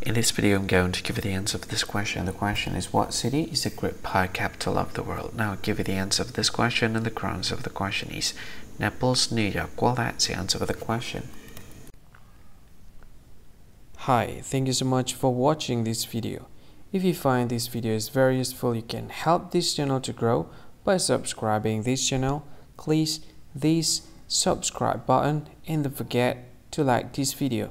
In this video, I'm going to give you the answer of this question. The question is, what city is the grape pie capital of the world? Now, I'll give you the answer of this question, and the answer of the question is Naples, New York. Well, that's the answer of the question. Hi, thank you so much for watching this video. If you find this video is very useful, you can help this channel to grow by subscribing this channel. Please this subscribe button and don't forget to like this video.